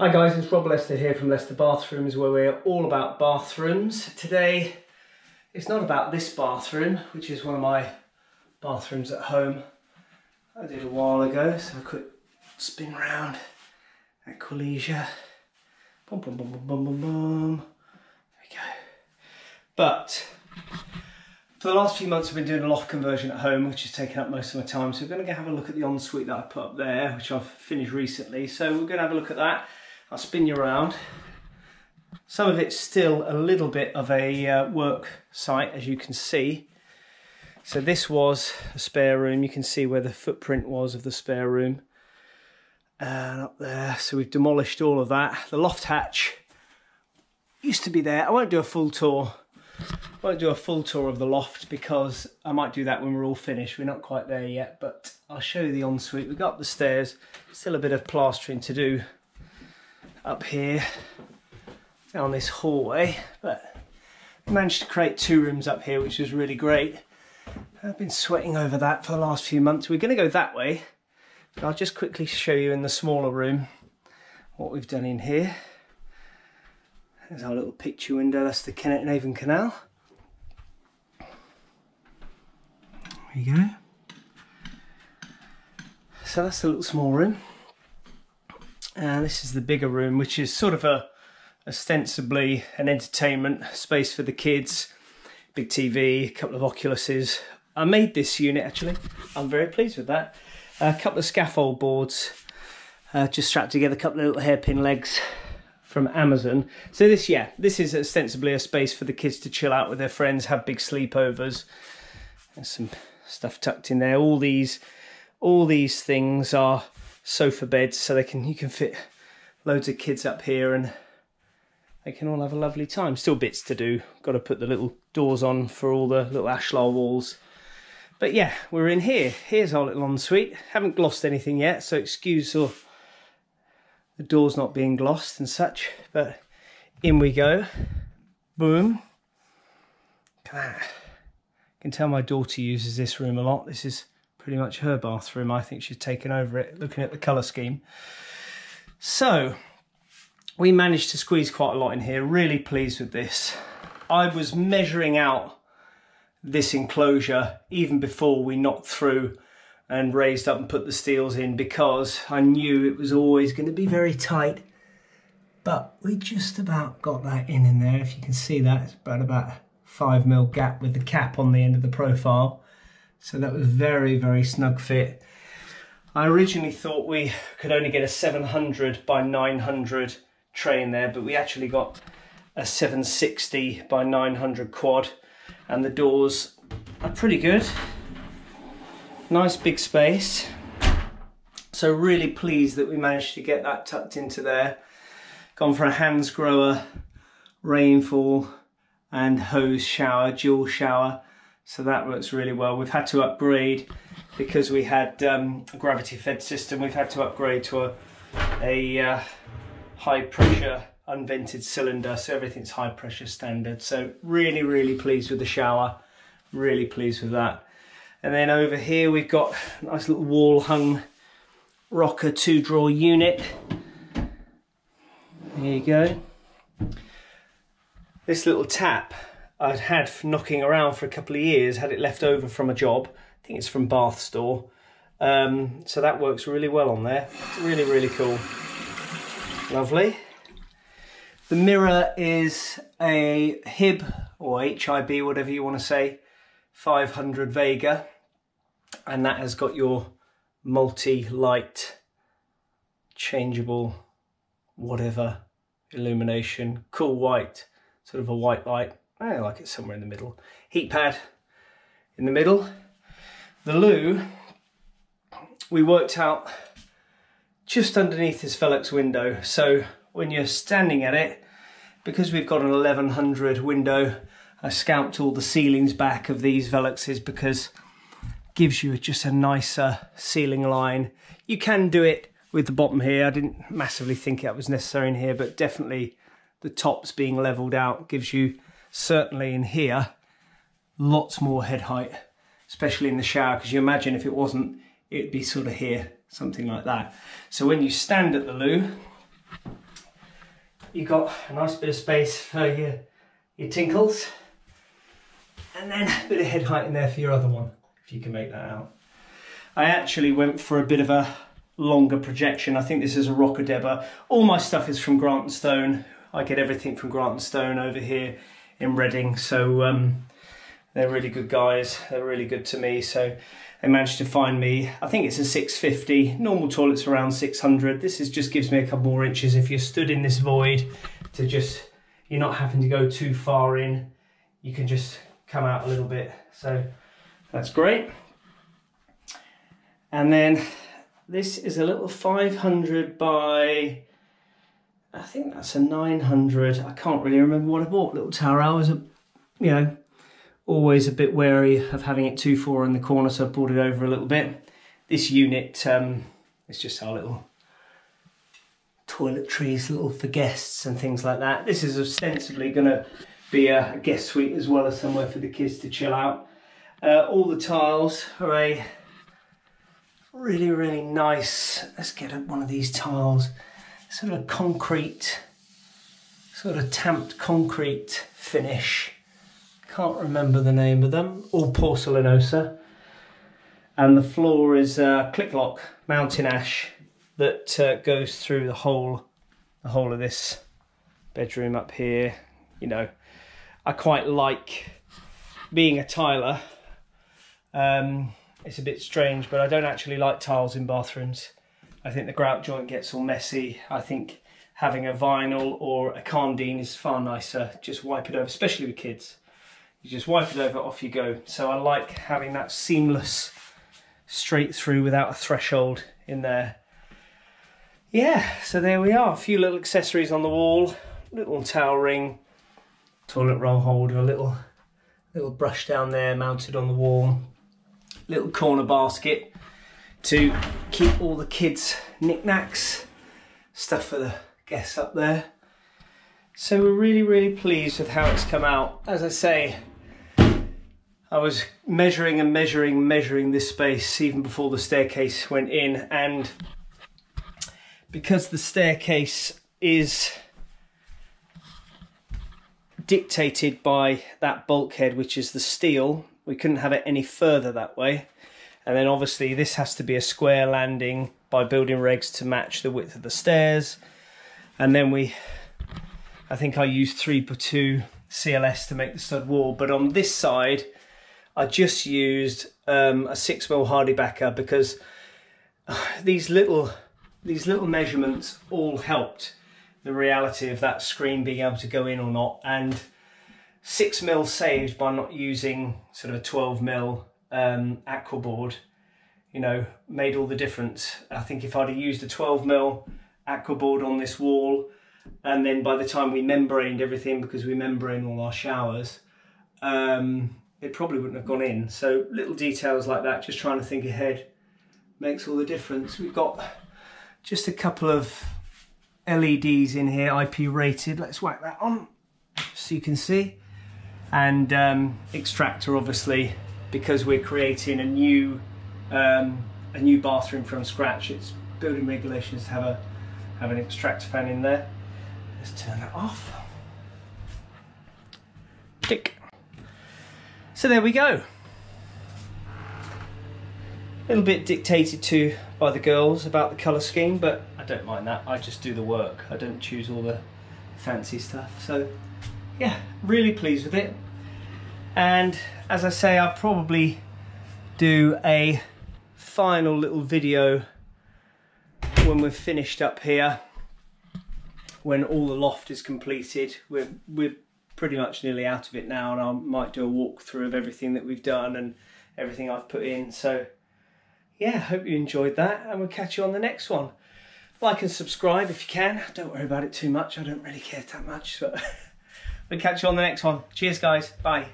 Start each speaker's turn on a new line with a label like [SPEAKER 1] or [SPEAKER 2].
[SPEAKER 1] Hi guys, it's Rob Lester here from Lester Bathrooms where we're all about bathrooms. Today it's not about this bathroom, which is one of my bathrooms at home. I did a while ago, so a quick spin round at Collegia. Boom, boom, boom, boom, boom, boom. There we go. But for the last few months I've been doing a loft conversion at home, which has taken up most of my time. So we're going to have a look at the ensuite that I put up there, which I've finished recently. So we're going to have a look at that. I'll spin you around. Some of it's still a little bit of a uh, work site, as you can see. So this was a spare room. You can see where the footprint was of the spare room. And up there, so we've demolished all of that. The loft hatch used to be there. I won't do a full tour. I won't do a full tour of the loft because I might do that when we're all finished. We're not quite there yet, but I'll show you the ensuite. We've got up the stairs. Still a bit of plastering to do up here down this hallway, but managed to create two rooms up here, which is really great. I've been sweating over that for the last few months. We're going to go that way, but I'll just quickly show you in the smaller room what we've done in here. There's our little picture window, that's the Kennet and Avon Canal. There you go. So that's the little small room. And this is the bigger room, which is sort of a ostensibly an entertainment space for the kids. Big TV, a couple of Oculuses. I made this unit actually. I'm very pleased with that. A couple of scaffold boards, uh, just strapped together, a couple of little hairpin legs from Amazon. So this, yeah, this is ostensibly a space for the kids to chill out with their friends, have big sleepovers. There's some stuff tucked in there. All these, all these things are sofa beds so they can you can fit loads of kids up here and they can all have a lovely time. Still bits to do. Got to put the little doors on for all the little ashlar walls. But yeah, we're in here. Here's our little ensuite. Haven't glossed anything yet, so excuse the doors not being glossed and such. But in we go. Boom. Look at that. I can tell my daughter uses this room a lot. This is pretty much her bathroom. I think she's taken over it, looking at the colour scheme. So, we managed to squeeze quite a lot in here. Really pleased with this. I was measuring out this enclosure even before we knocked through and raised up and put the steels in because I knew it was always going to be very tight. But we just about got that in in there. If you can see that, it's about about five mil gap with the cap on the end of the profile. So that was very, very snug fit. I originally thought we could only get a 700 by 900 tray in there, but we actually got a 760 by 900 quad and the doors are pretty good. Nice big space. So really pleased that we managed to get that tucked into there. Gone for a Hansgrohe, rainfall and hose shower, dual shower. So that works really well. We've had to upgrade because we had um, a gravity fed system. We've had to upgrade to a, a uh, high pressure unvented cylinder. So everything's high pressure standard. So really, really pleased with the shower. Really pleased with that. And then over here we've got a nice little wall hung Roca two drawer unit. There you go. This little tap I'd had knocking around for a couple of years, had it left over from a job. I think it's from Bath Store. Um, so that works really well on there. It's really, really cool. Lovely. The mirror is a HIB or HIB, whatever you want to say, 500 Vega. And that has got your multi-light, changeable, whatever, illumination, cool white, sort of a white light I like it somewhere in the middle. Heat pad in the middle. The loo, we worked out just underneath this Velux window. So when you're standing at it, because we've got an 1100 window, I scalped all the ceilings back of these Veluxes because gives you just a nicer ceiling line. You can do it with the bottom here. I didn't massively think that was necessary in here, but definitely the tops being leveled out gives you certainly in here, lots more head height, especially in the shower, because you imagine if it wasn't, it'd be sort of here, something like that. So when you stand at the loo, you've got a nice bit of space for your, your tinkles. And then a bit of head height in there for your other one, if you can make that out. I actually went for a bit of a longer projection. I think this is a Roca Debba. All my stuff is from Grant & Stone. I get everything from Grant & Stone over here in Reading. So um, they're really good guys. They're really good to me. So they managed to find me, I think it's a 650. Normal toilet's around 600. This is just gives me a couple more inches if you're stood in this void to just, you're not having to go too far in. You can just come out a little bit. So that's great. And then this is a little 500 by, I think that's a 900. I can't really remember what I bought. Little tower. I was, a, you know, always a bit wary of having it too far in the corner, so I pulled it over a little bit. This unit um, just our little toiletries, little for guests and things like that. This is ostensibly going to be a guest suite as well as somewhere for the kids to chill out. Uh, all the tiles are a really, really nice, let's get one of these tiles, sort of concrete, sort of tamped concrete finish. Can't remember the name of them, all Porcelanosa. And the floor is uh, click-lock mountain ash that uh, goes through the whole, the whole of this bedroom up here. You know, I quite like being a tiler. Um, it's a bit strange, but I don't actually like tiles in bathrooms. I think the grout joint gets all messy. I think having a vinyl or a Karndean is far nicer. Just wipe it over, especially with kids. You just wipe it over, off you go. So I like having that seamless straight through without a threshold in there. Yeah, so there we are. A few little accessories on the wall. Little towel ring, toilet roll holder, a little little brush down there mounted on the wall little corner basket to keep all the kids' knickknacks, stuff for the guests up there. So we're really, really pleased with how it's come out. As I say, I was measuring and measuring, measuring this space even before the staircase went in and because the staircase is dictated by that bulkhead, which is the steel, we couldn't have it any further that way. And then obviously this has to be a square landing by building regs to match the width of the stairs. And then we, I think I used 3 per 2 CLS to make the stud wall. But on this side, I just used um, a 6mm HardieBacker because uh, these little these little measurements all helped the reality of that screen being able to go in or not. And six mil saved by not using sort of a 12 mil um, aqua board, you know, made all the difference. I think if I'd have used a 12 mil aqua board on this wall, and then by the time we membraned everything, because we membrane all our showers, um, it probably wouldn't have gone in. So little details like that, just trying to think ahead, makes all the difference. We've got just a couple of LEDs in here, IP rated. Let's whack that on so you can see and um, extractor obviously because we're creating a new um, a new bathroom from scratch. It's building regulations to have a have an extractor fan in there. Let's turn that off. Tick. So there we go. A little bit dictated to by the girls about the colour scheme but I don't mind that. I just do the work. I don't choose all the fancy stuff. So yeah, really pleased with it. And as I say, I'll probably do a final little video when we're finished up here, when all the loft is completed. We're, we're pretty much nearly out of it now and I might do a walkthrough of everything that we've done and everything I've put in. So yeah, hope you enjoyed that and we'll catch you on the next one. Like and subscribe if you can. Don't worry about it too much. I don't really care that much, but We'll catch you on the next one. Cheers, guys. Bye.